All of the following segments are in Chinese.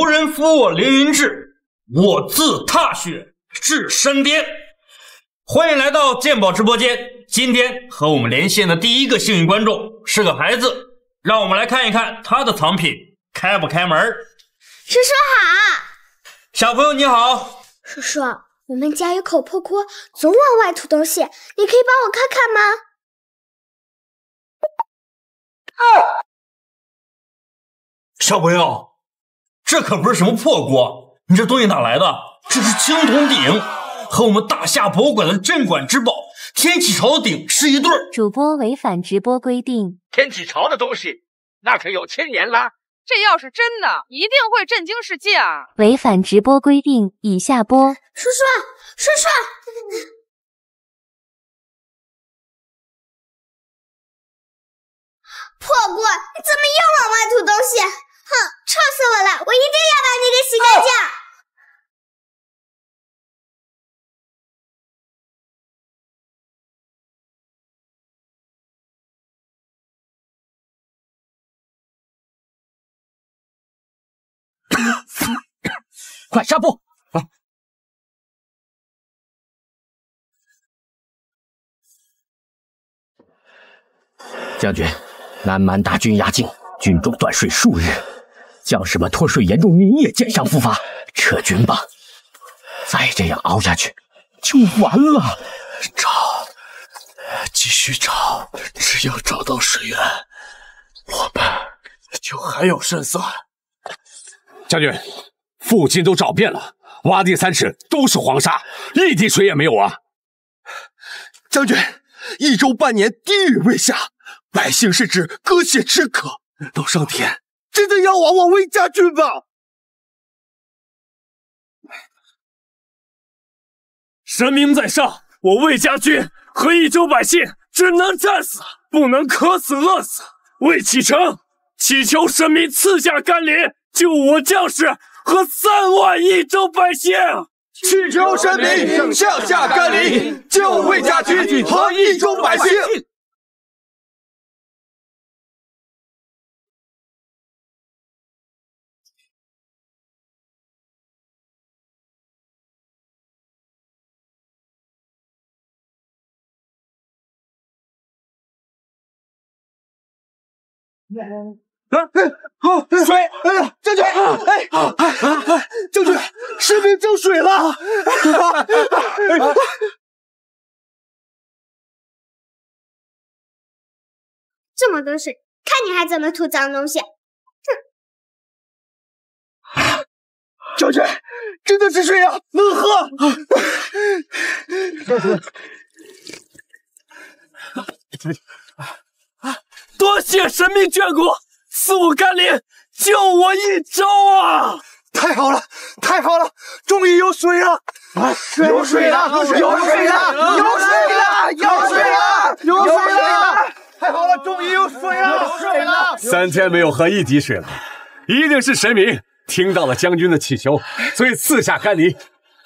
无人扶我凌云志，我自踏雪至山巅。欢迎来到鉴宝直播间。今天和我们连线的第一个幸运观众是个孩子，让我们来看一看他的藏品开不开门。叔叔好，小朋友你好，叔叔，我们家有口破锅，总往外吐东西，你可以帮我看看吗？小朋友，这可不是什么破锅，你这东西哪来的？这是青铜鼎，和我们大夏博物馆的镇馆之宝天启朝的鼎是一对儿。主播违反直播规定，天启朝的东西那可有千年啦！这要是真的，一定会震惊世界啊！违反直播规定，已下播。叔叔，叔叔，破锅，你怎么又往外吐东西？哼，臭死我了！我一定要把你给洗干净。快下播！将军，南蛮大军压境，军中断水数日，将士们脱水严重，民夜见上复发，撤军吧！再这样熬下去，就完了。找，继续找，只要找到水源，我们就还有胜算。将军，附近都找遍了，洼地三尺都是黄沙，一滴水也没有啊！将军，一周半年滴雨未下，百姓甚至割血止渴。到上天，真的要往我魏家军吧？神明在上，我魏家军和益州百姓只能战死，不能渴死饿死。魏启程，祈求神明赐下甘霖，救我将士和三万益州百姓。祈求神明降下甘霖，救魏家军和益州百姓。啊！水！哎呀，将军！哎，哎，将军，士兵争水了！这么多水，看你还怎么吐脏东西！将军，真的是水啊，能喝！多谢神明眷顾，赐我甘霖，救我一州啊！太好了，太好了，终于有水了！有水了，有水了，有水了，有水了，有水了，有水了！太好了，终于有水了，有水了！三天没有喝一滴水了，一定是神明听到了将军的祈求，所以赐下甘霖。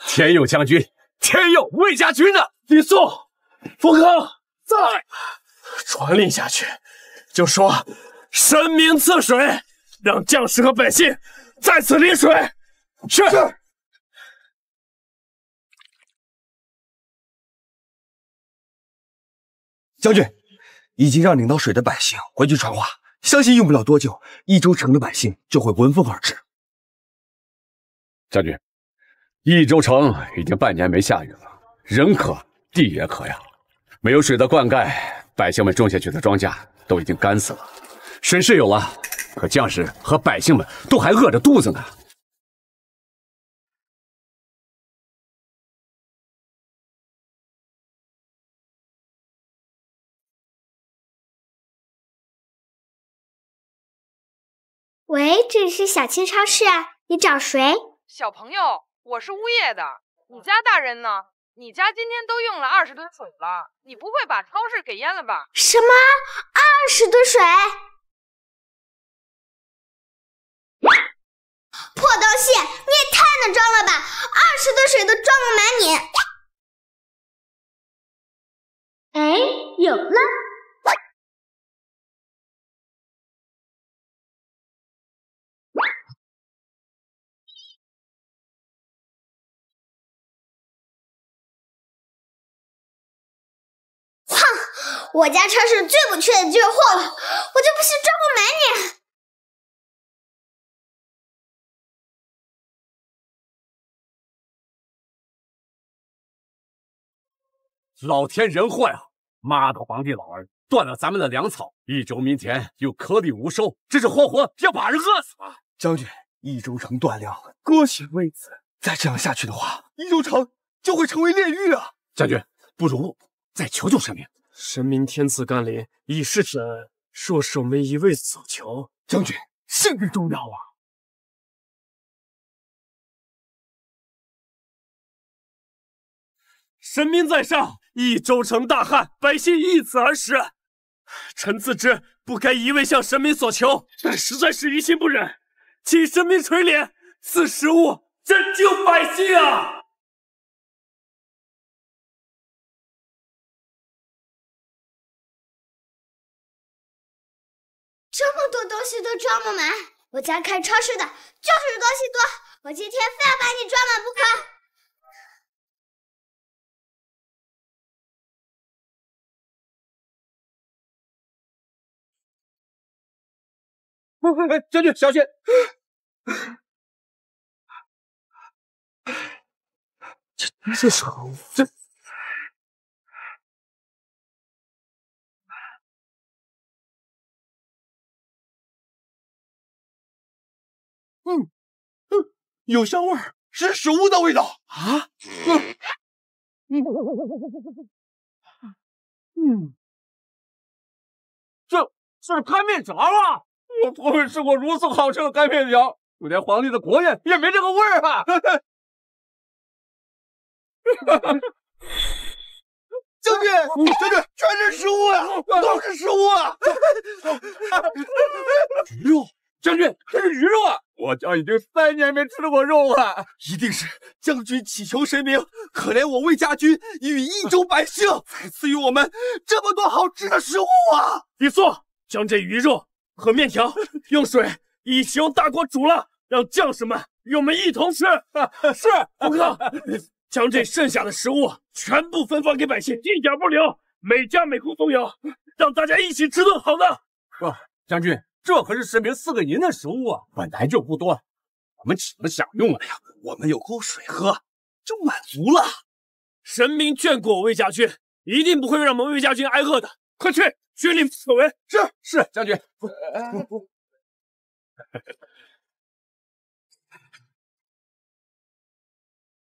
天佑将军，天佑魏家军啊！李肃、冯康在，传令下去。就说神明赐水，让将士和百姓在此临水。是。将军已经让领到水的百姓回去传话，相信用不了多久，益州城的百姓就会闻风而至。将军，益州城已经半年没下雨了，人渴地也渴呀，没有水的灌溉，百姓们种下去的庄稼。都已经干死了，水是有了，可将士和百姓们都还饿着肚子呢。喂，这里是小青超市，你找谁？小朋友，我是物业的，你家大人呢？你家今天都用了二十吨水了，你不会把超市给淹了吧？什么？二十吨水？破东西，你也太能装了吧！二十吨水都装不满你。哎，有了。我家超市最不缺的就是货了，我就不信装不满你。老天人祸呀！妈的，皇帝老儿断了咱们的粮草，益州民田又颗粒无收，这是活活要把人饿死吗？将军，益州城断粮，割血为子。再这样下去的话，益州城就会成为炼狱啊！将军，不如再求求神明。神明天赐甘霖，以示此恩。若是我们一味所求，将军性命重要啊！神明在上，益州城大旱，百姓因此而食。臣自知不该一味向神明所求，但实在是于心不忍，请神明垂怜，赐食物拯救百姓啊！这么多东西都装不满，我家开超市的就是东西多，我今天非要把你装满不可。哎，将军小心！这这是何物这，嗯嗯，有香味儿，是食物的味道啊！嗯嗯，这这是干面条啊！我从未吃过如此好吃的干面条，就连皇帝的国宴也没这个味儿啊！将军，将军，全是食物啊，都是食物啊！鱼肉，将军，这是鱼肉啊！我将已经三年没吃过肉了，一定是将军祈求神明可怜我魏家军与益州百姓，才赐予我们这么多好吃的食物啊！李肃，将这鱼肉。和面条用水一起用大锅煮了，让将士们与我们一同吃。是，冯哥，将这剩下的食物全部分发给百姓，一点不留，每家每户都有，让大家一起吃顿好的。不，将军，这可是神明赐给您的食物啊，本来就不多，我们只能享用了呀。我们有口水喝就满足了。神明眷顾我魏家军，一定不会让我们魏家军挨饿的。快去！军令所为是是，将军。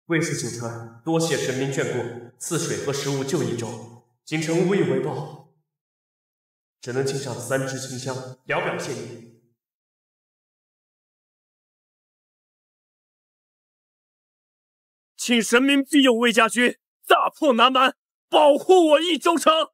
魏氏锦川，多谢神明眷顾，赐水和食物救一州，锦城无以为报，只能敬上三支清香，聊表谢意。请神明庇佑魏家军，大破南蛮，保护我益州城。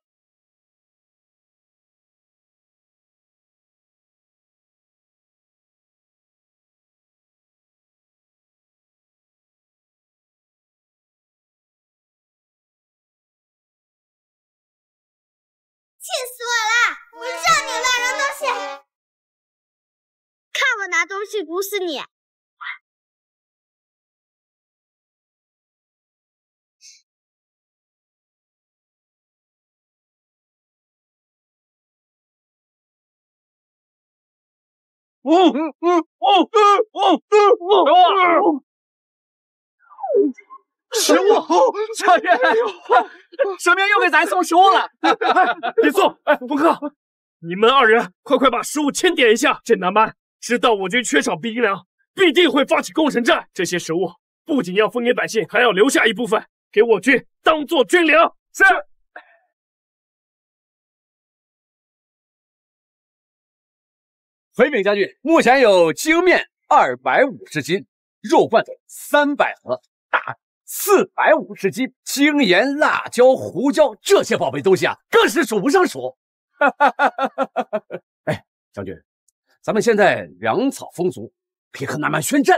气死我了！我叫你乱扔东西，看我拿东西毒死你！哦哦哦哦哦哦！食物，将军，神明又给咱送食物了。别送！哎，冯哥，你们二人快快把食物清点一下。这南蛮知道我军缺少兵粮，必定会发起攻城战。这些食物不仅要分给百姓，还要留下一部分给我军当做军粮。是。回禀将军，目前有精面二百五十斤，肉罐头三百盒，大。四百五十斤精盐、辣椒、胡椒这些宝贝东西啊，更是数不胜数。哎，将军，咱们现在粮草丰足，可以和南蛮宣战。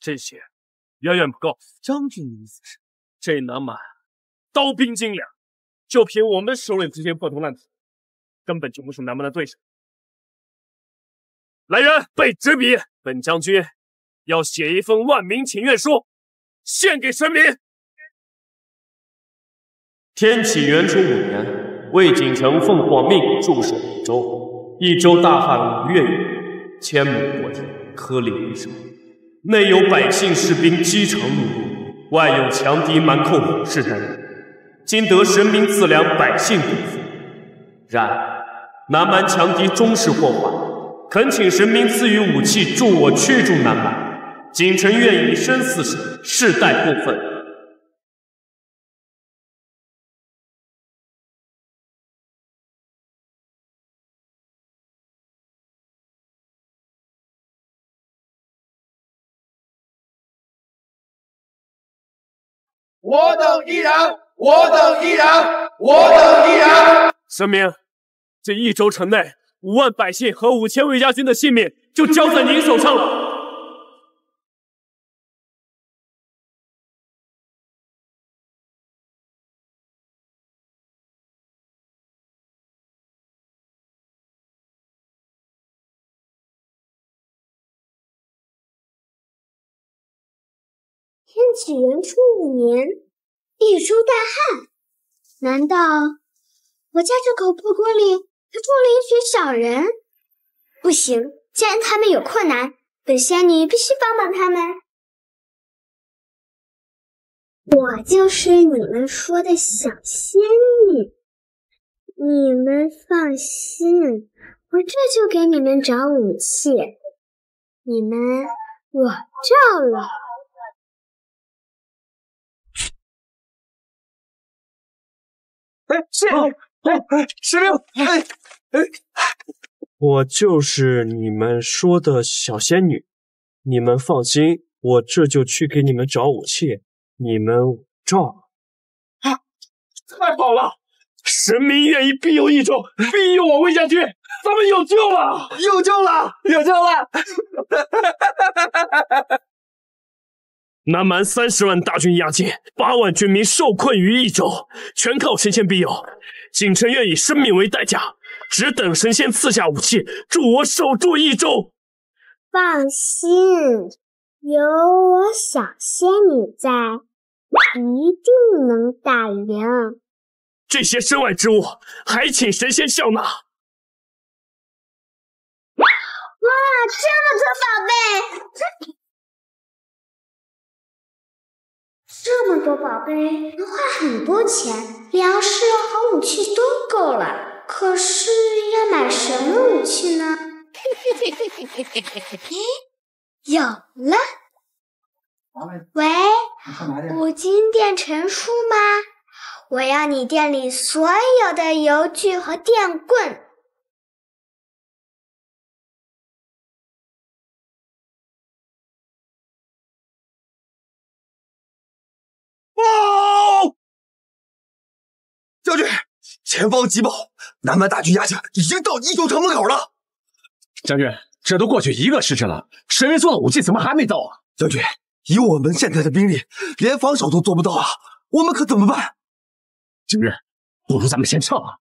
这些远远不够。将军的意思是，这南蛮刀兵精良，就凭我们手里这些破铜烂铁，根本就不是南蛮的对手。来人，备纸笔，本将军要写一封万民请愿书。献给神明。天启元初五年，魏锦城奉皇命驻守益州，益州大旱五月雨，千亩国田颗粒无收，内有百姓士兵饥肠辘辘，外有强敌蛮寇虎视眈眈。今得神明赐粮，百姓果腹。然南蛮强敌终是祸患，恳请神明赐予武器，助我驱逐南蛮。锦城愿以身四省，世代不分。我等依然，我等依然，我等依然。神明，这益州城内五万百姓和五千魏家军的性命就交在您手上了。天启元初五年，一出大旱，难道我家这口破锅里还住了一群小人？不行，既然他们有困难，本仙女必须帮帮他们。我就是你们说的小仙女，你们放心，我这就给你们找武器，你们我罩了。哎，是，哎哎，石榴，哎哎，我就是你们说的小仙女，你们放心，我这就去给你们找武器，你们照。啊，太好了！神明愿意庇佑一州，庇佑我魏家军，咱们有救了，有救了，有救了！南蛮三十万大军压境，八万军民受困于益州，全靠神仙庇佑。景臣愿以生命为代价，只等神仙赐下武器，助我守住益州。放心，有我小仙女在，一定能打赢。这些身外之物，还请神仙笑纳。哇，这么多宝贝！这么多宝贝能花很多钱，粮食和武器都够了。可是要买什么武器呢？嘿有了！喂，五金店陈叔吗？我要你店里所有的油锯和电棍。将军，前方急报，南蛮大军压境，已经到益州城门口了。将军，这都过去一个时辰了，神人送的武器怎么还没到啊？将军，以我们现在的兵力，连防守都做不到啊，我们可怎么办？将军，不如咱们先撤吧。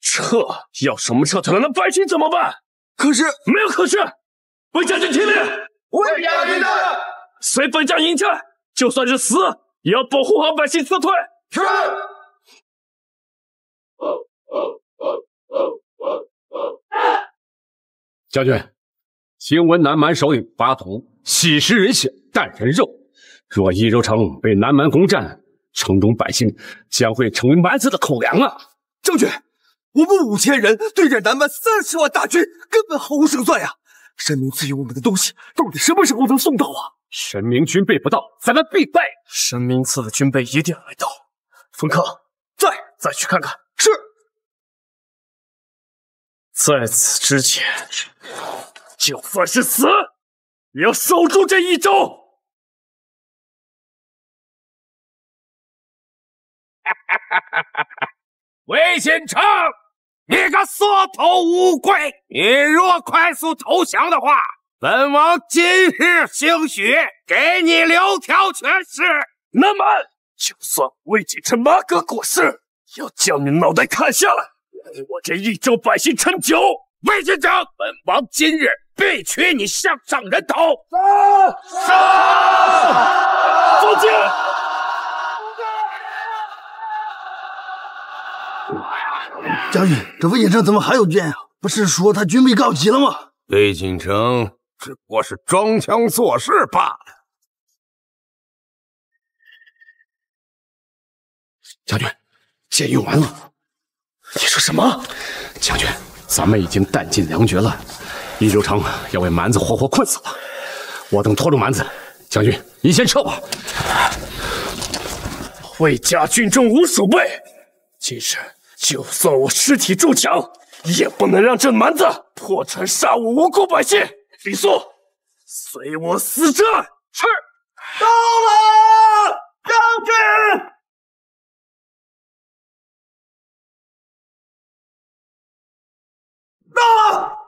撤？要什么撤退了？那百姓怎么办？可是没有可是，本将军听令，魏将军的，随本将迎战，就算是死。也要保护好百姓撤退。是。将军，听闻南蛮首领巴图喜食人血，啖人肉。若益州城被南蛮攻占，城中百姓将会成为蛮子的口粮啊！将军，我们五千人对阵南蛮三十万大军，根本毫无胜算呀！神明赐予我们的东西，到底什么时候能送到啊？神明军备不到，咱们必败。神明赐的军备一定来到。冯克，在，再去看看。是。在此之前，就算是死，也要守住这一州。哈哈哈哈哈哈！魏锦城，你个缩头乌龟，你若快速投降的话。本王今日兴许给你留条全尸。那么，就算魏锦城马革过世，要将你脑袋砍下来，给我这益州百姓撑酒。魏县长，本王今日必取你项上人头。杀！杀！放箭！妈呀！将军，这魏锦城怎么还有卷呀？不是说他军备告急了吗？魏锦城只不过是装腔作势罢了。将军，箭用完了。你说什么？将军，咱们已经弹尽粮绝了，益州城要被蛮子活活困死了。我等拖住蛮子，将军，您先撤吧。魏家军中无鼠辈，今日就算我尸体筑墙，也不能让这蛮子破城杀我无辜百姓。李肃，随我死战！是。到了，将军。到了，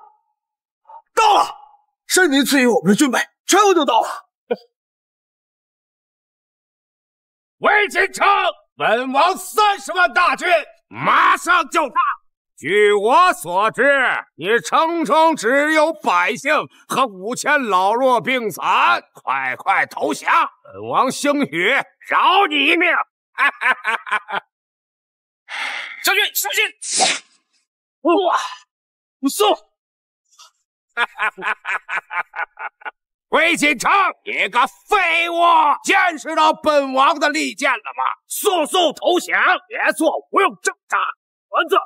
到了！神明赐予我们的军备，全部都到了。魏锦城，本王三十万大军马上就到。据我所知，你城中只有百姓和五千老弱病残，快快投降！本王兴许饶你一命。将军，小心！哇！不送！魏锦城，你个废物！见识到本王的利剑了吗？速速投降，别做无用挣扎！丸子，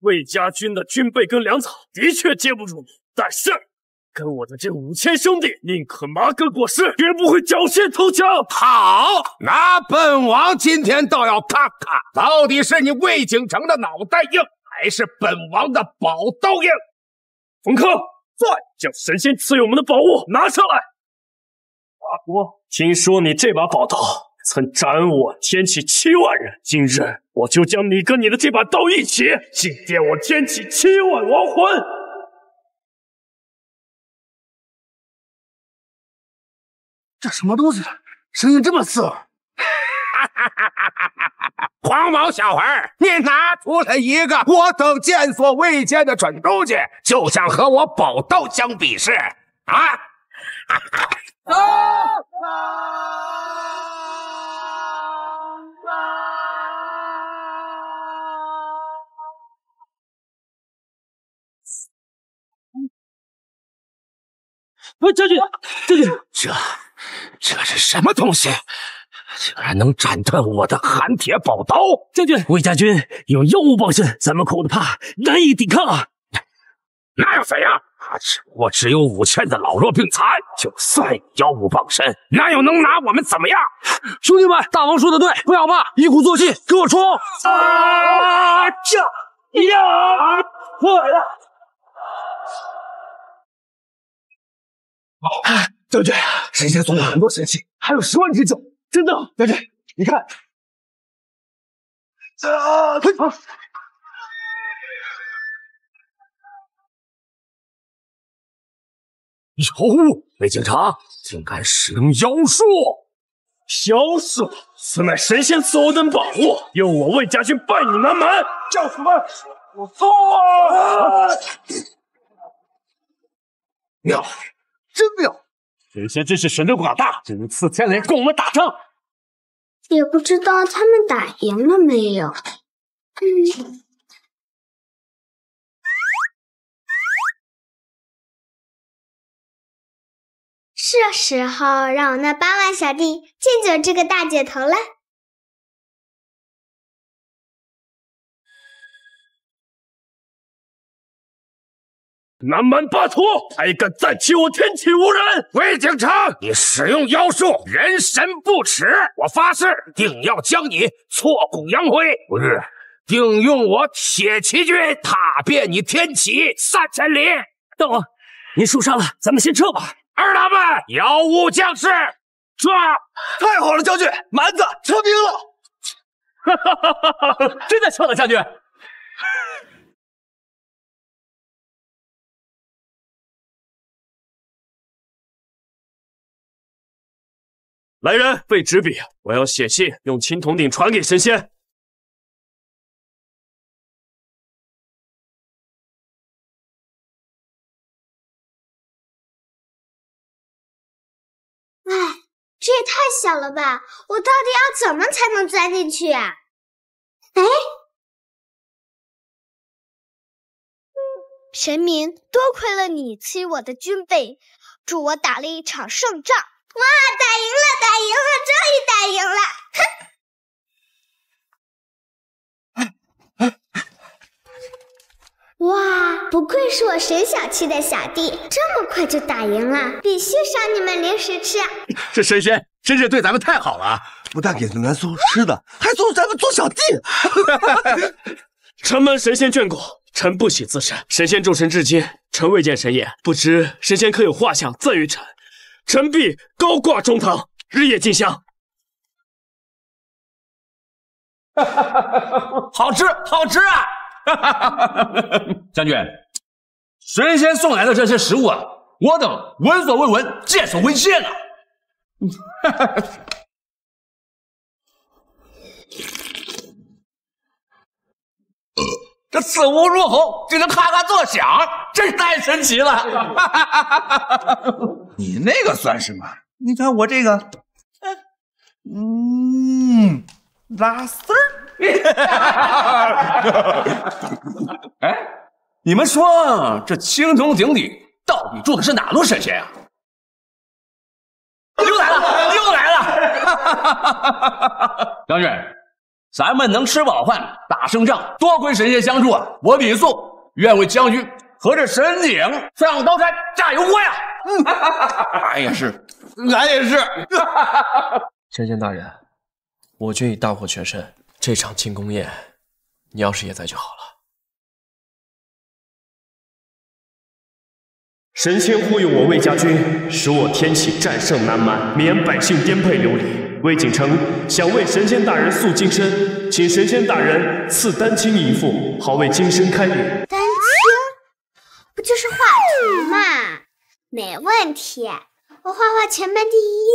魏家军的军备跟粮草的确接不住你，但是跟我的这五千兄弟宁可麻革裹尸，绝不会缴械投降。好，那本王今天倒要看看，到底是你魏景城的脑袋硬。还是本王的宝刀硬，冯轲，在将神仙赐予我们的宝物拿上来。阿国，听说你这把宝刀曾斩我天启七万人，今日我就将你跟你的这把刀一起祭奠我天启七万亡魂。这什么东西？声音这么刺耳！黄毛小孩，你拿出来一个我等见所未见的准东西，就想和我宝刀相比试啊！走！啊，将军，将军，这这是什么东西？竟然能斩断我的寒铁宝刀！将军，魏家军有妖物傍身，咱们恐怕难以抵抗啊！那又怎样？他只不过只有五千的老弱病残，就算有妖物傍身，那又能拿我们怎么样？兄弟们，大王说的对，不要怕，一鼓作气，给我冲！啊！这呀！坏了！将军，神仙送了很多神器，还有十万只酒。真的，将军，你看，啊！退！妖物，魏警察竟敢使用妖术！妖术，此乃神仙赐我等宝物，用我魏家军败你南蛮。教主们，我错啊！妙，真妙！神仙真是神通广大，只能赐天雷供我们打仗。也不知道他们打赢了没有。嗯，是时候让我那八万小弟见见这个大姐头了。南蛮巴图还敢再欺我天启无人！魏景城，你使用妖术，人神不耻！我发誓，定要将你挫骨扬灰！不日，定用我铁骑军踏遍你天启三千里！大王，您受伤了，咱们先撤吧。二郎们，妖物将士，抓！太好了，将军，蛮子撤兵了！哈哈哈哈哈！真的撤了，将军。来人，备纸笔，我要写信，用青铜鼎传给神仙。哎，这也太小了吧！我到底要怎么才能钻进去啊？哎。神明，多亏了你赐予我的军备，助我打了一场胜仗。哇，打赢了，打赢了，终于打赢了！哇，不愧是我沈小七的小弟，这么快就打赢了，必须赏你们零食吃。这神仙真是对咱们太好了，不但给咱们送吃的，还送咱们做小弟。承蒙神仙眷顾，臣不喜自杀。神仙众神至今，臣未见神颜，不知神仙可有画像赠与臣，臣必高挂中堂，日夜进香。好吃，好吃啊！将军，神仙送来的这些食物啊，我等闻所未闻，见所未见啊！这此物入喉就能咔咔作响，真是太神奇了！你那个算什么？你看我这个，嗯，拉丝儿。哎，你们说这青铜鼎底到底住的是哪路神仙呀、又来了，又来了！将军，咱们能吃饱饭，打胜仗，多亏神仙相助啊！我李肃愿为将军和这神鼎上刀山炸油锅呀！俺也是，俺也是。神仙大人，我军已大获全胜，这场庆功宴，你要是也在就好了。神仙护佑我魏家军，使我天启战胜南蛮，免百姓颠沛流离。魏景成想为神仙大人塑金身，请神仙大人赐丹青一副，好为金身开脸。丹青不就是画图嘛？没问题，我画画全班第一。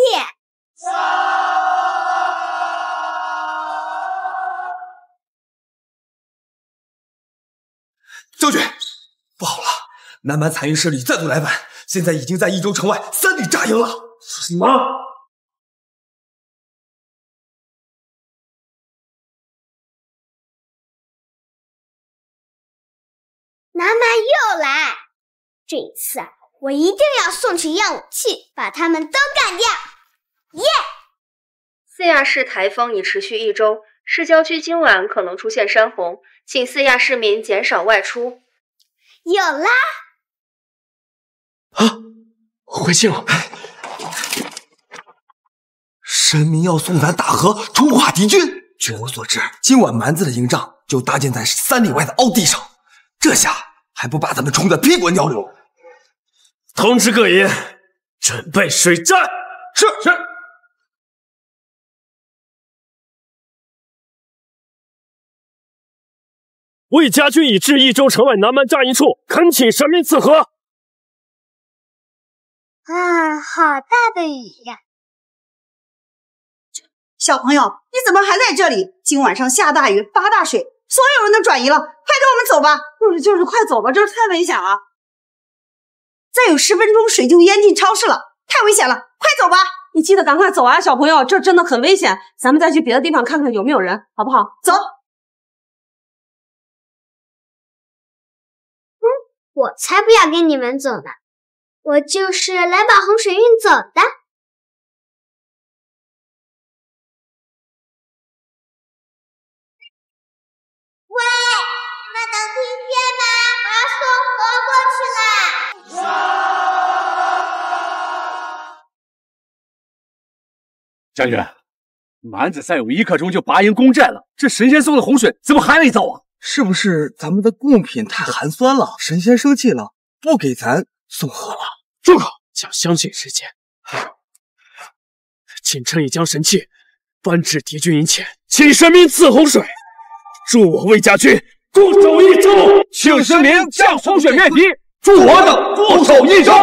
将军，不好了！南蛮残余势力再度来犯，现在已经在益州城外三里扎营了。什么？这一次我一定要送去样武器，把他们都干掉！耶！四亚市台风已持续一周，市郊区今晚可能出现山洪，请四亚市民减少外出。有啦！啊回信了。神明要送咱大河冲垮敌军。据我所知，今晚蛮子的营帐就搭建在三里外的凹地上，这下还不把咱们冲得屁滚尿流？通知各营，准备水战。是是。魏家军已至益州城外南蛮扎营处，恳请神明赐河。啊，好大的雨呀！小朋友，你怎么还在这里？今晚上下大雨，发大水，所有人都转移了，快跟我们走吧！就是就是，快走吧，这儿太危险了。再有十分钟，水就淹进超市了，太危险了，快走吧！你记得赶快走啊，小朋友，这真的很危险。咱们再去别的地方看看有没有人，好不好？走。嗯我才不要跟你们走呢！我就是来把洪水运走的。将军，蛮子再有一刻钟就拔营攻寨了，这神仙送的洪水怎么还没走啊？是不是咱们的贡品太寒酸了？神仙生气了，不给咱送河了？住口！想相信神仙？请臣已将神器搬至敌军营前，请神明赐洪水，助我魏家军固守益州。请神明降洪水灭敌，助我等固守益州。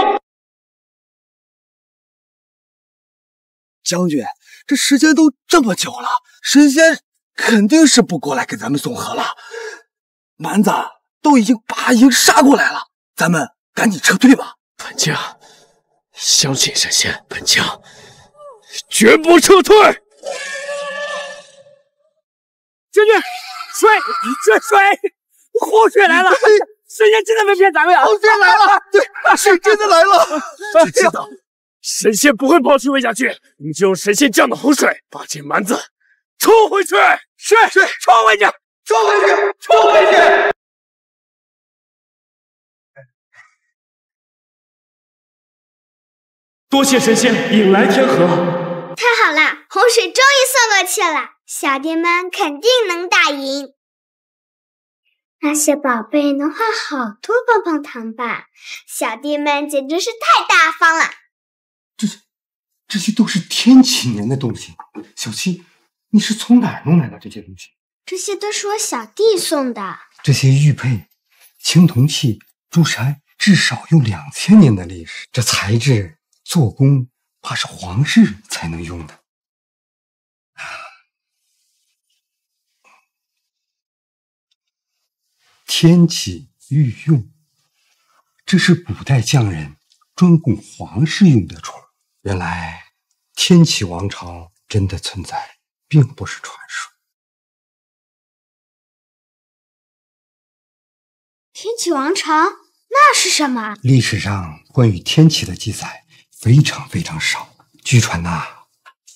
将军，这时间都这么久了，神仙肯定是不过来给咱们送河了。蛮子都已经把营杀过来了，咱们赶紧撤退吧。本将相信神仙，本将绝不撤退。将军，水，这水，洪水来了！神仙真的没骗咱们呀！洪水来了，对，是真的来了。知道，神仙不会抛弃魏家军，你们就用神仙降的洪水把这蛮子冲回去。是是，冲回去，冲回去，冲回去。多谢神仙引来天河，太好了，洪水终于送过去了，小弟们肯定能打赢。那些宝贝能换好多棒棒糖吧？小弟们简直是太大方了。这这些都是天启年的东西，小七，你是从哪儿弄来的这些东西？这些都是我小弟送的。这些玉佩、青铜器、珠钗，至少有两千年的历史，这材质。做工怕是皇室才能用的。天启御用，这是古代匠人专供皇室用的宠。原来天启王朝真的存在，并不是传说。天启王朝那是什么？历史上关于天启的记载。非常非常少。据传呐，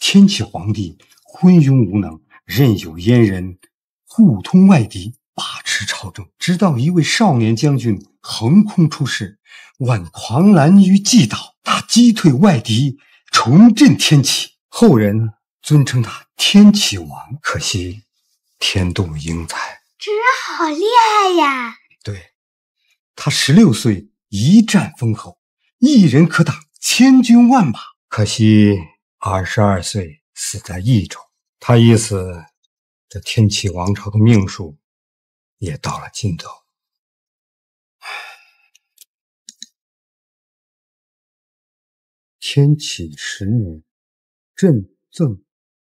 天启皇帝昏庸无能，任由阉人互通外敌，把持朝政。直到一位少年将军横空出世，挽狂澜于既倒，他击退外敌，重振天启。后人尊称他天启王。可惜天妒英才，这人好厉害呀！对，他十六岁一战封侯，一人可挡。千军万马，可惜二十二岁死在益州。他一死，这天启王朝的命数也到了尽头。天启十年，朕赠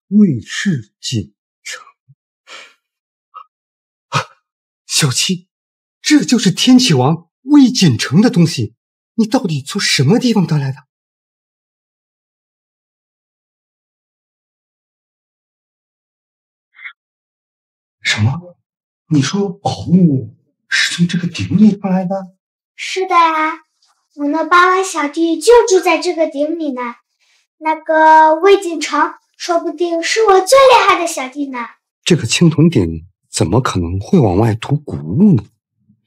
魏氏锦城。小七，这就是天启王魏锦城的东西。你到底从什么地方得来的？什么？你说宝物是从这个鼎里出来的？是的呀，我那八位小弟就住在这个鼎里呢。那个魏景城，说不定是我最厉害的小弟呢。这个青铜鼎怎么可能会往外吐古物呢？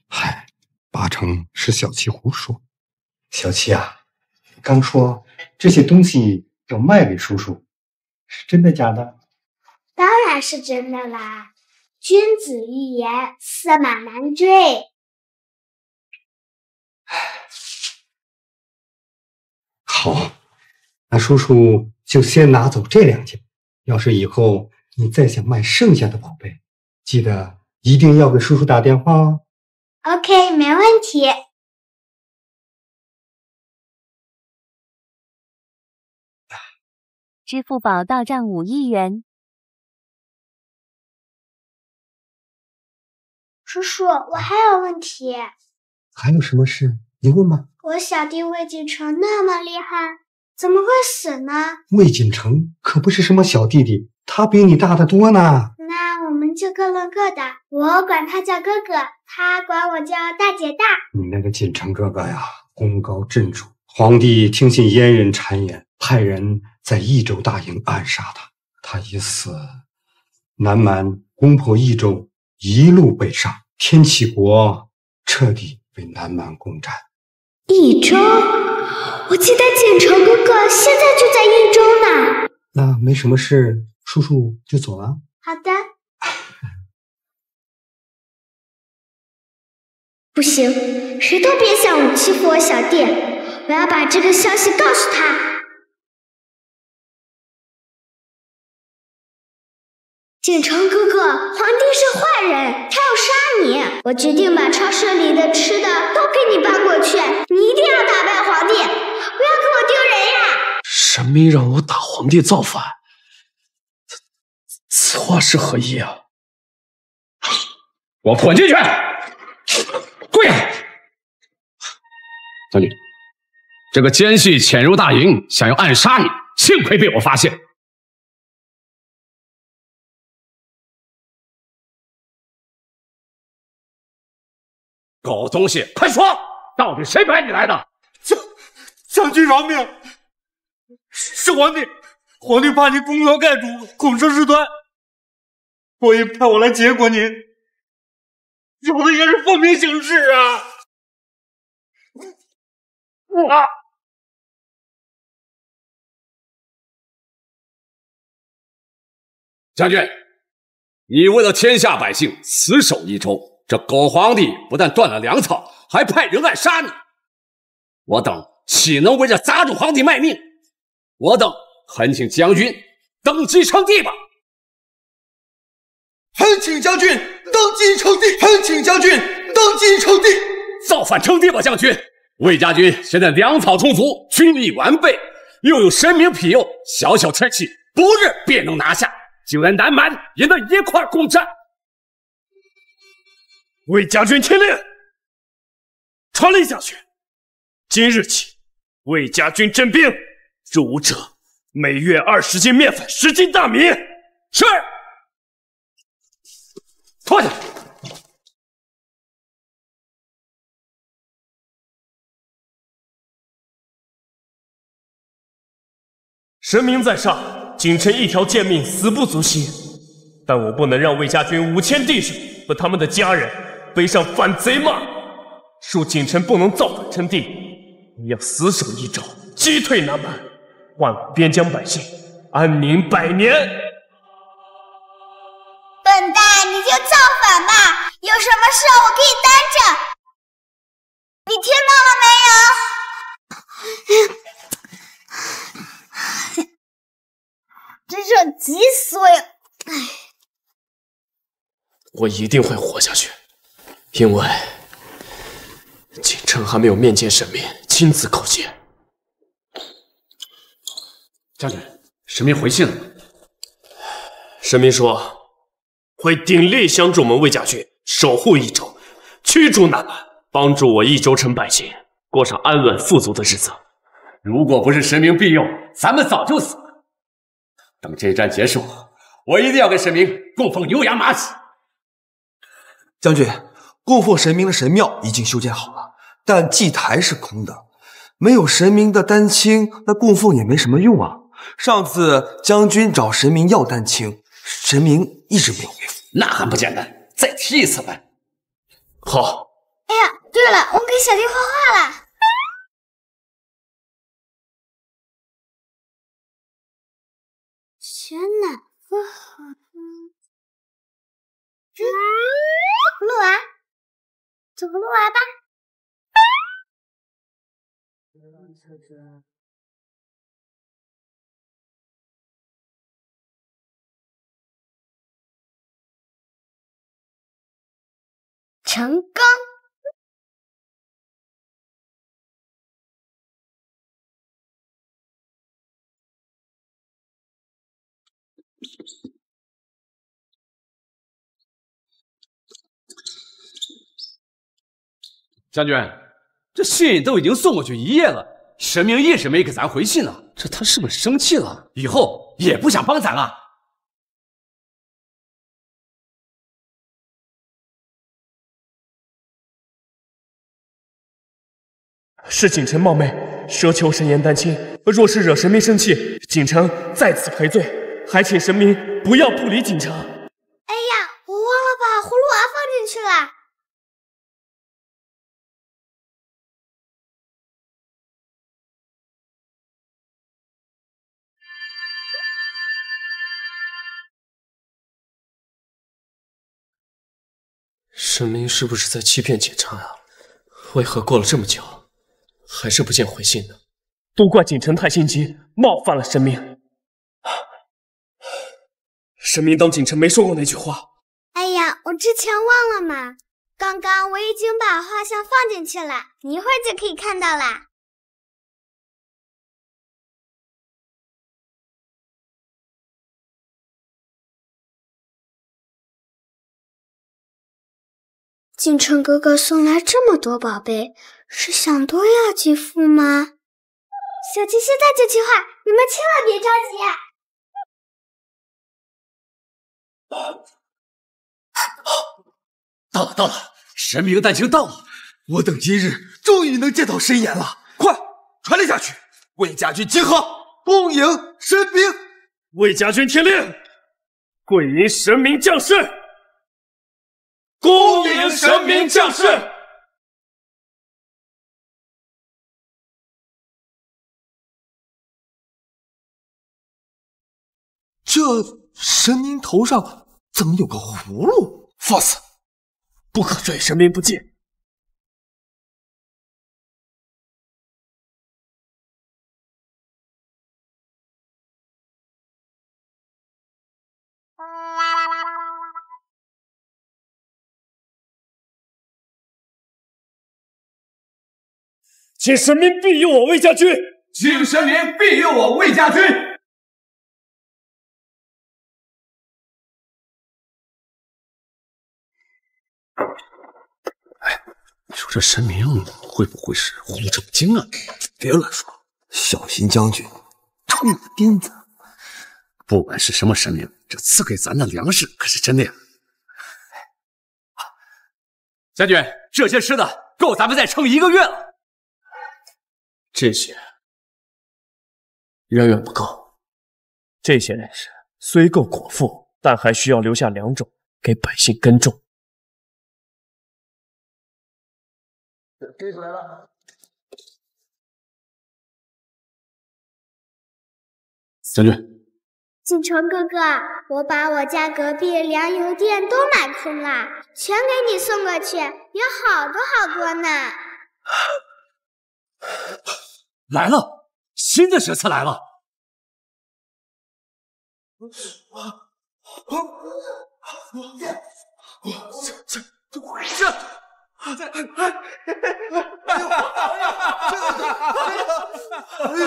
嗨，八成是小七胡说。小七啊，刚说这些东西要卖给叔叔，是真的假的？当然是真的啦！君子一言，驷马难追。好，那叔叔就先拿走这两件。要是以后你再想卖剩下的宝贝，记得一定要给叔叔打电话哦。OK，没问题。支付宝到账五亿元。叔叔，我还有问题。还有什么事？你问吧。我小弟魏锦城那么厉害，怎么会死呢？魏锦城可不是什么小弟弟，他比你大得多呢。那我们就各论各的，我管他叫哥哥，他管我叫大姐大。你那个锦城哥哥呀，功高震主，皇帝听信阉人谗言，派人。在益州大营暗杀他，他已死。南蛮攻破益州，一路北上，天启国彻底被南蛮攻占。益州，我记得锦城哥哥现在就在益州呢。那没什么事，叔叔就走了。好的。不行，谁都别想欺负我小弟！我要把这个消息告诉他。锦城哥哥，皇帝是坏人，他要杀你。我决定把超市里的吃的都给你搬过去，你一定要打败皇帝，不要给我丢人呀！神明让我打皇帝造反，此话是何意啊？我滚进去！跪下！将军，这个奸细潜入大营，想要暗杀你，幸亏被我发现。狗东西，快说，到底谁派你来的？将将军饶命！是皇帝，皇帝怕您功高盖主，恐生事端，所以派我来结果您。有的也是奉命行事啊！啊！将军，你为了天下百姓死守益州，这狗皇帝不但断了粮草，还派人来杀你。我等岂能为这杂种皇帝卖命？我等恳请将军登基称帝吧！恳请将军登基称帝！恳请将军登基称帝！造反称帝吧，将军！魏家军现在粮草充足，军力完备，又有神明庇佑，小小天气不日便能拿下。就连南蛮也能一块攻占。魏家军听令，传令下去。今日起，魏家军征兵，入伍者每月二十斤面粉，十斤大米。是。脱下。神明在上，仅臣一条贱命，死不足惜。但我不能让魏家军五千弟兄和他们的家人背上反贼骂。恕锦城不能造反称帝，你要死守益州，击退南蛮，万边疆百姓安宁百年。笨蛋，你就造反吧，有什么事我可以担着。你听到了没有？真是急死我呀！唉，我一定会活下去，因为锦城还没有面见神明，亲自叩见。将军，神明回信了吗？神明说会鼎力相助我们魏家军，守护益州，驱逐南蛮，帮助我益州城百姓过上安稳富足的日子。如果不是神明庇佑，咱们早就死了。等这一战结束，我一定要给神明供奉牛羊马匹。将军，供奉神明的神庙已经修建好了，但祭台是空的，没有神明的丹青，那供奉也没什么用啊。上次将军找神明要丹青，神明一直没有回复，那还不简单，再提一次呗。好。哎呀，对了，我给小弟画画了。选哪个好吃，葫芦娃，做葫芦娃吧。成功。将军，这信都已经送过去一夜了，神明一直没给咱回信呢，这他是不是生气了？以后也不想帮咱了？是锦城冒昧奢求神颜丹青，若是惹神明生气，锦城在此赔罪，还请神明不要不理锦城。哎呀，我忘了把葫芦娃放进去了。神明是不是在欺骗锦城啊？为何过了这么久，还是不见回信呢？都怪锦城太心急，冒犯了神明。神明当锦城没说过那句话。哎呀，我之前忘了嘛。刚刚我已经把画像放进去了，你一会儿就可以看到啦。锦城哥哥送来这么多宝贝，是想多要几副吗？小七现在就去画，你们千万别着急。到了，到了，神明诞生到了，我等今日终于能见到神颜了！快传令下去，魏家军集合，恭迎神明！魏家军听令，跪迎神明降世！恭迎神明降世！这神明头上怎么有个葫芦？放肆！不可对神明不敬！请神明庇佑我魏家军！请神明庇佑我魏家军！哎，你说这神明会不会是葫芦成精啊？别乱说，小心将军他的鞭子。不管是什么神明，这赐给咱的粮食可是真的呀。将军，这些吃的够咱们再撑一个月了。这些远远不够，这些人士虽够果腹，但还需要留下两种给百姓耕种。追出来了，将军。锦城哥哥，我把我家隔壁粮油店都买空了，全给你送过去，有好多好多呢。来了，新的神赐来了。这这这这！哎呦！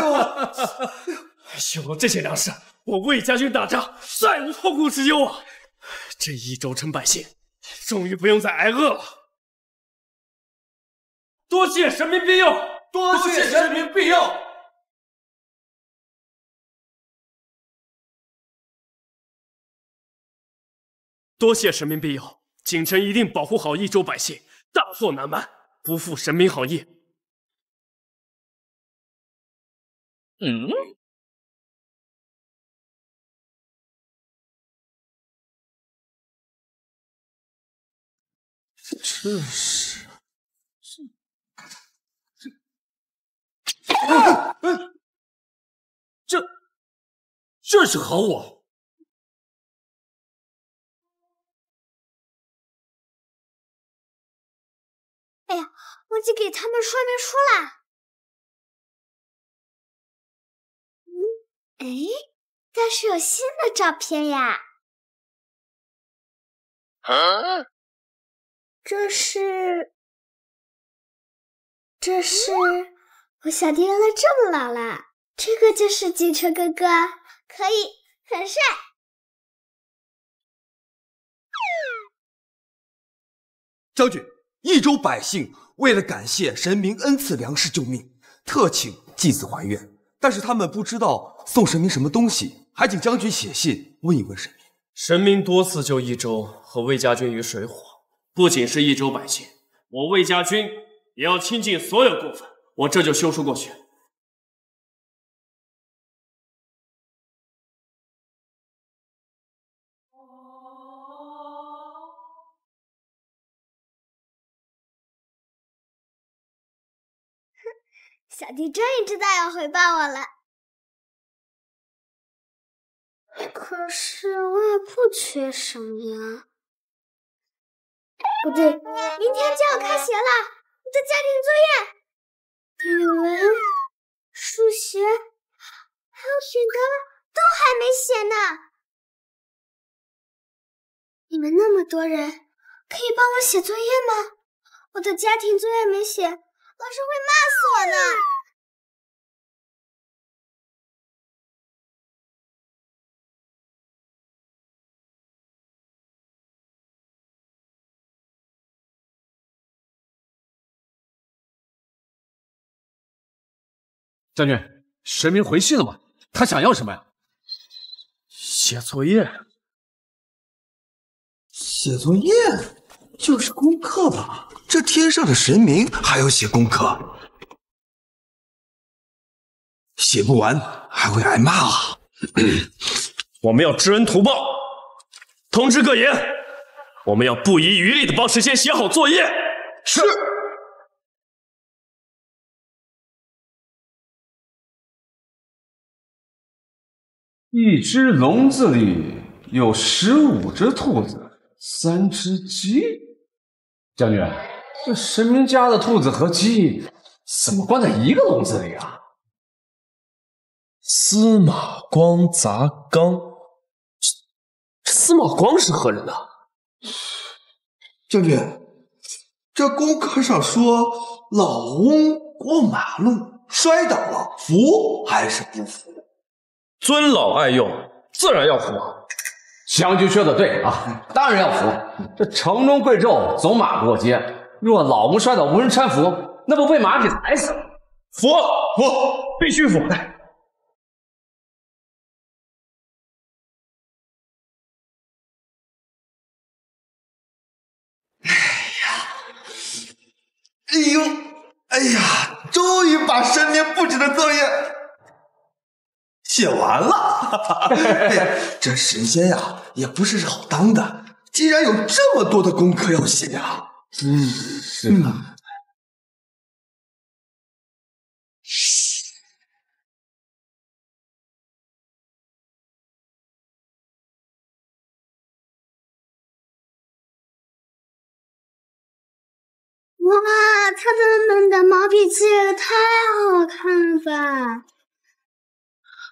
有了这些粮食，我魏家军打仗再无后顾之忧啊！这一州城百姓终于不用再挨饿了。多谢神明庇佑，多谢神明庇佑。多谢神明庇佑，锦城一定保护好益州百姓，大祸难瞒，不负神明好意。嗯。这是这这这是何物？哎呀，忘记给他们说明书啦！嗯，哎，但是有新的照片呀！啊？这是，这是我小弟原来这么老了，这个就是锦城哥哥，可以，很帅。将军，益州百姓为了感谢神明恩赐粮食救命，特请祭祀还愿，但是他们不知道送神明什么东西，还请将军写信问一问神明。神明多次救益州和魏家军于水火。不仅是益州百姓，我魏家军也要倾尽所有过分。我这就修书过去。小弟终于知道要回报我了。可是我也不缺什么呀。不对，明天就要开学了，我的家庭作业、语文、数学还有选德都还没写呢。你们那么多人，可以帮我写作业吗？我的家庭作业没写，老师会骂死我呢。将军，神明回信了吗？他想要什么呀？写作业。写作业？就是功课吧？这天上的神明还要写功课，写不完还会挨骂啊！我们要知恩图报，通知各营，我们要不遗余力的帮神仙写好作业。是。一只笼子里有十五只兔子，三只鸡。将军，这神明家的兔子和鸡怎么关在一个笼子里啊？司马光砸缸，这司马光是何人呢？将军，这功课上说老翁过马路摔倒了，扶还是不服？尊老爱幼，自然要服。将军说的对啊，当然要服。这城中贵胄走马过街，若老翁摔倒无人搀扶，那不被马匹踩死？服服，必须服。哎呀，哎呦，哎呀，终于把身边布置的作业写完了。哎呀，这神仙呀也不是好当的，竟然有这么多的功课要写啊。嗯，是的。哇，他们的毛笔字也太好看了吧！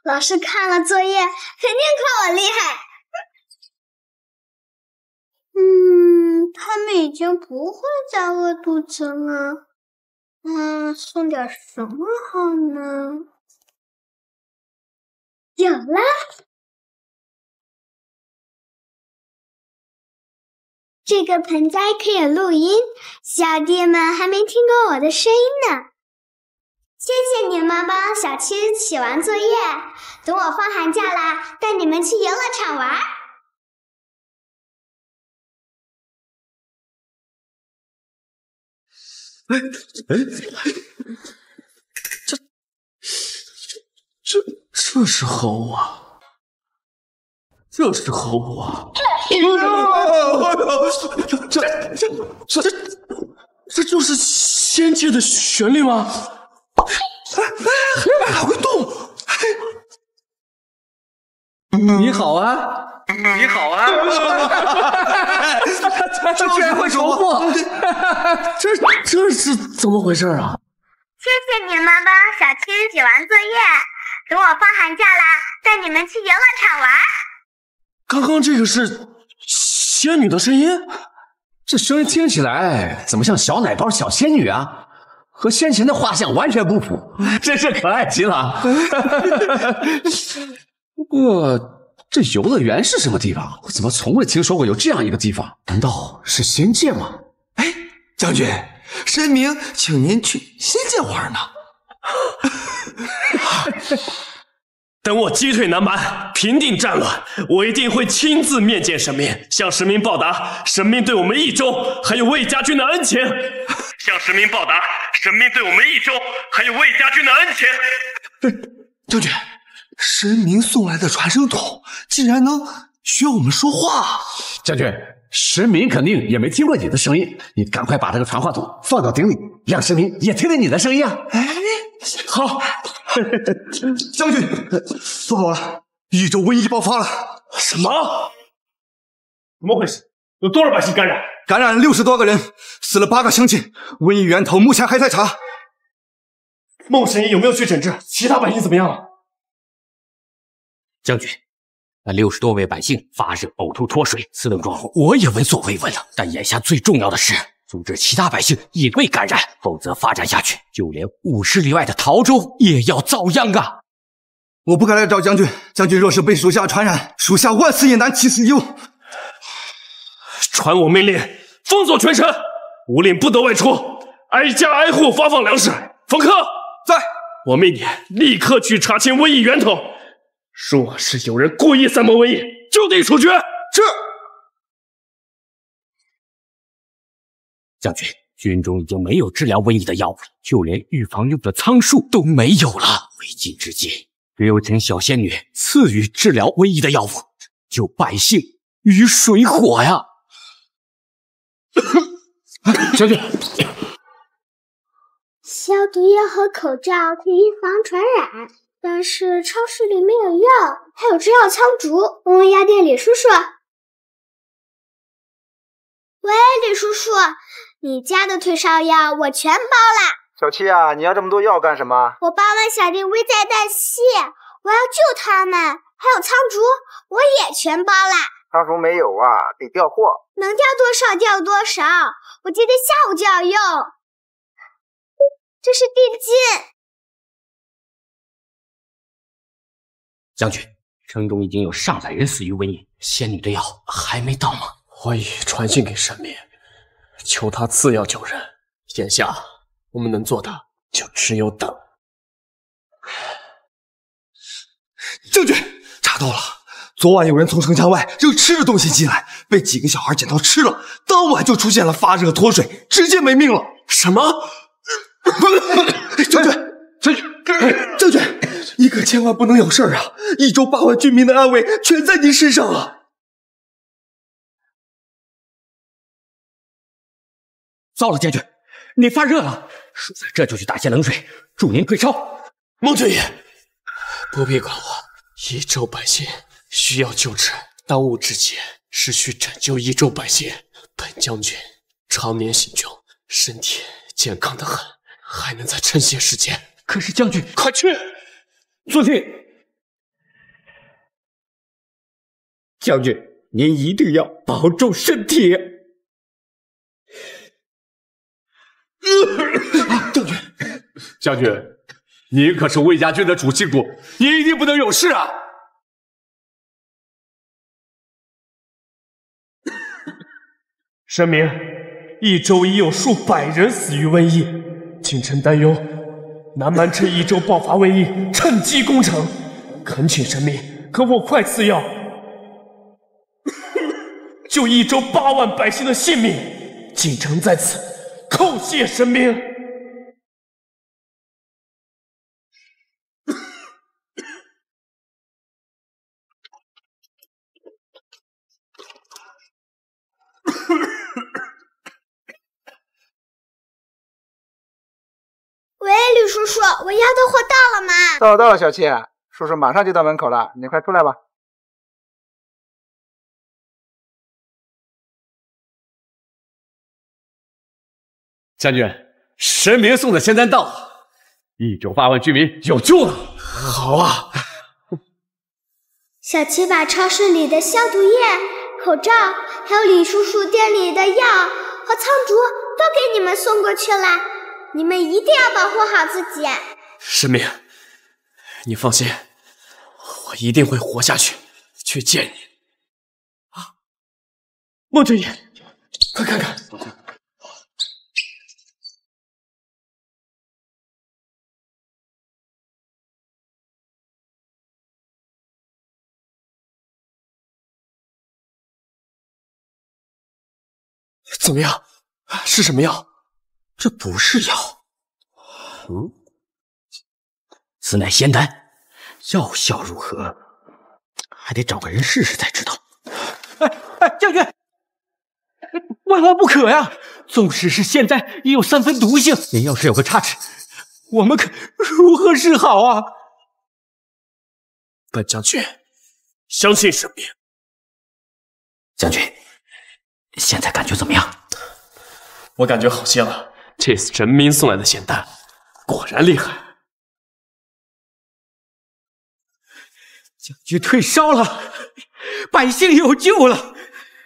老师看了作业，肯定夸我厉害。嗯，他们已经不会再饿肚子了。嗯，送点什么好呢？有了！这个盆栽可以录音，小弟们还没听过我的声音呢。谢谢你们帮小七写完作业，等我放寒假啦，带你们去游乐场玩。哎哎，这这这是何物啊！这是何物啊！这这这这这就是仙界的旋律吗？哎哎，还会动！你好啊！你好啊！这居然会重复，这这是怎么回事啊？谢谢你们帮小青写完作业，等我放寒假啦，带你们去游乐场玩。刚刚这个是仙女的声音，这声音听起来怎么像小奶包小仙女啊？和先前的画像完全不符，真是可爱极了。不过。这游乐园是什么地方？我怎么从未听说过有这样一个地方？难道是仙界吗？哎，将军，神明请您去仙界玩呢。等我击退南蛮，平定战乱，我一定会亲自面见神明，向神明报答神明对我们益州还有魏家军的恩情。向神明报答神明对我们益州还有魏家军的恩情。将军。神明送来的传声筒竟然能学我们说话，将军，神明肯定也没听过你的声音，你赶快把这个传话筒放到顶里，让神明也听听你的声音啊！哎，好，将军，做好了，益州瘟疫爆发了！什么？怎么回事？有多少百姓感染？感染了六十多个人，死了八个乡亲，瘟疫源头目前还在查。孟神医有没有去诊治？其他百姓怎么样了？将军，那六十多位百姓发热、呕吐、脱水，此等状况我也闻所未闻了。但眼下最重要的是阻止其他百姓也被感染，否则发展下去，就连五十里外的陶州也要遭殃啊！我不敢来找将军，将军若是被属下传染，属下万死也难其死忧。传我命令，封锁全城，无令不得外出，挨家挨户发放粮食。冯科在，我命你立刻去查清瘟疫源头。若是有人故意散播瘟疫，就地处决。是。将军，军中已经没有治疗瘟疫的药物了，就连预防用的仓术都没有了。为今之际，只有请小仙女赐予治疗瘟疫的药物，救百姓于水火呀！将军，消毒液和口罩可以预防传染，但是超市里没有药，还有制药仓竹。问问药店李叔叔。喂，李叔叔，你家的退烧药我全包了。小七啊，你要这么多药干什么？我爸妈小弟危在旦夕，我要救他们。还有仓竹，我也全包了。仓竹没有啊，得调货。能调多少调多少，我今天下午就要用。这是定金。将军，城中已经有上百人死于瘟疫，仙女的药还没到吗？我已传信给神明，求他赐药救人。眼下我们能做的就只有等。将军，查到了，昨晚有人从城墙外扔吃的东西进来，被几个小孩捡到吃了，当晚就出现了发热脱水，直接没命了。什么？将军，你可千万不能有事啊！益州八万军民的安危全在您身上啊！糟了，将军，你发热了，属下这就去打些冷水，助您退烧。孟军爷，不必管我，益州百姓需要救治，当务之急是去拯救益州百姓。本将军常年行军，身体健康的很，还能再撑些时间。可是将军，快去！遵令。将军，您一定要保重身体。将军，将军，您可是魏家军的主心骨，您一定不能有事啊！神明，益州已有数百人死于瘟疫，请臣担忧南蛮趁益州爆发瘟疫，趁机攻城。恳请神明可否快赐药，救益州八万百姓的性命？锦城在此叩谢神明。喂，李叔叔，我要的货到了吗？到了，到了，小七，叔叔马上就到门口了，你快出来吧。将军，神明送的仙丹到了，一九八万居民有救了。好啊！小七把超市里的消毒液、口罩，还有李叔叔店里的药和仓竹都给你们送过去了。你们一定要保护好自己。神明，你放心，我一定会活下去，去见你。啊，孟俊义，快看看！怎么样？是什么药？这不是药，嗯，此乃仙丹，药效如何？还得找个人试试才知道。哎哎，将军，万万不可呀！纵使是仙丹，也有三分毒性，您要是有个差池，我们可如何是好啊？本将军相信神明。将军，现在感觉怎么样？我感觉好些了。这次神明送来的仙丹，果然厉害。将军退烧了，百姓有救了。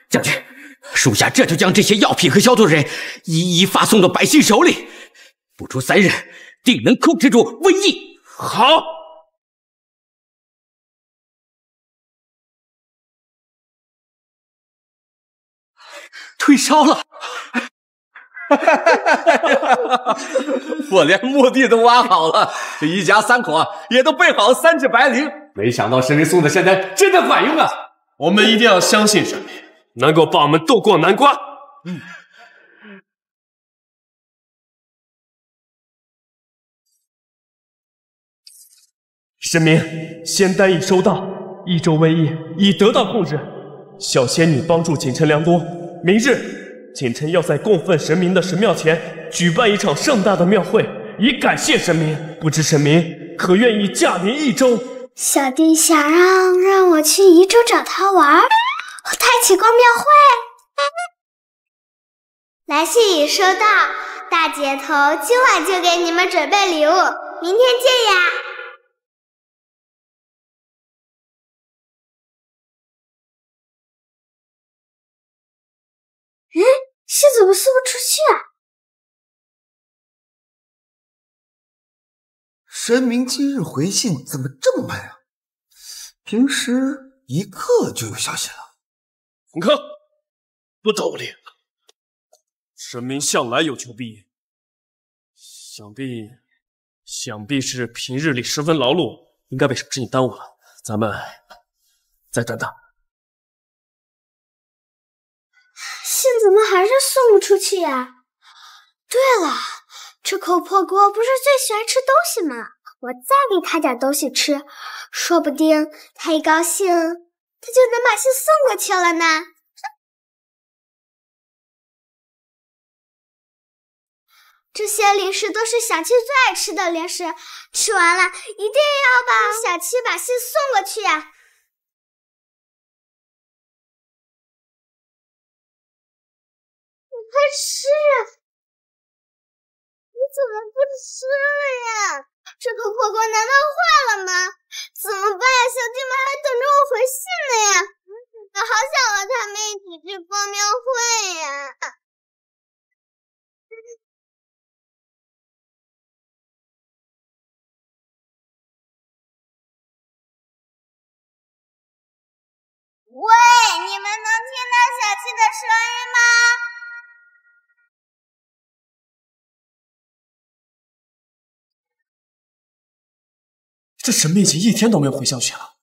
将军，属下这就将这些药品和消毒水一一发送到百姓手里，不出三日，定能控制住瘟疫。好。退烧了。我连墓地都挖好了，这一家三口啊也都备好了三只白绫。没想到神明送的仙丹真的管用啊！我们一定要相信神明，能够帮我们渡过难关。嗯。神明，仙丹已收到，益州瘟疫已得到控制。小仙女帮助锦城良多，明日锦城要在供奉神明的神庙前举办一场盛大的庙会，以感谢神明。不知神明可愿意驾临益州，小弟想让让我去宜州找他玩，开启逛庙会。来信已收到，大姐头今晚就给你们准备礼物，明天见呀。嗯，信怎么送不出去啊？神明今日回信怎么这么慢啊？平时一刻就有消息了。冯克，不道理！神明向来有求必应，想必想必是平日里十分劳碌，应该被什么事情耽误了。咱们再等等。信怎么还是送不出去呀？对了，这口破锅不是最喜欢吃东西吗？我再给他点东西吃，说不定他一高兴，他就能把信送过去了呢。这些零食都是小七最爱吃的零食，吃完了一定要把小七把信送过去呀！你快吃啊！怎么不吃了呀？这个火锅难道坏了吗？怎么办？小鸡们还等着我回信呢呀！我好想和他们一起去逛庙会呀！喂，你们能听到小七的声音吗？这神秘已经一天都没有回消息了，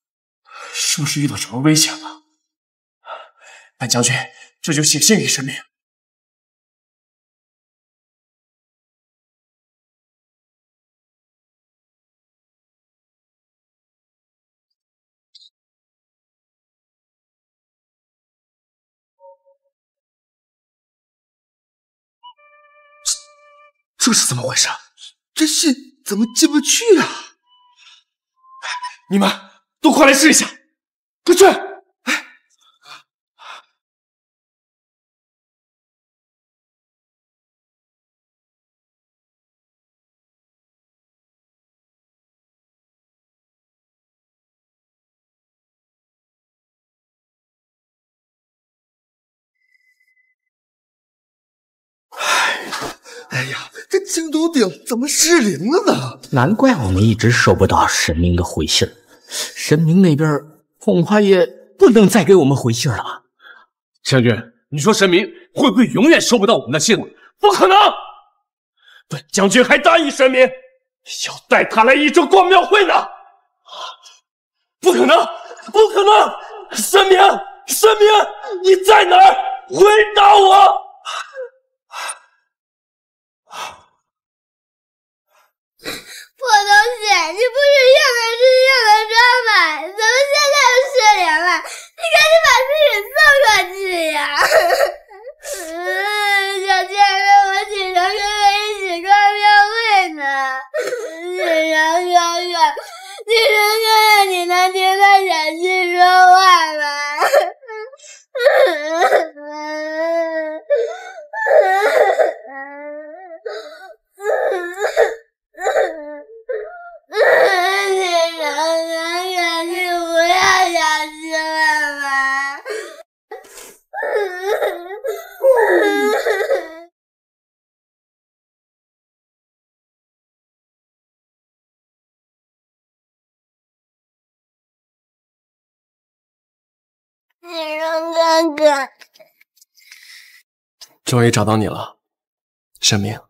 是不是遇到什么危险了？本将军这就写信给神明。这是怎么回事？这信怎么进不去啊？你们都快来试一下，快去！哎呀，这青铜鼎怎么失灵了呢？难怪我们一直收不到神明的回信神明那边恐怕也不能再给我们回信了吧？将军，你说神明会不会永远收不到我们的信了？不可能！本将军还答应神明要带他来一州逛庙会呢。不可能，不可能！神明，神明，你在哪儿？回答我！我东西，你不是用的是用的装吗？怎么现在又失灵了？你赶紧把自己送过去呀！小倩跟我起床哥哥一起逛庙会呢。起床哥哥，起床哥哥，你能听到小七说话吗？锦城哥哥，你不要小七了吗？锦城哥哥，终于找到你了，神明。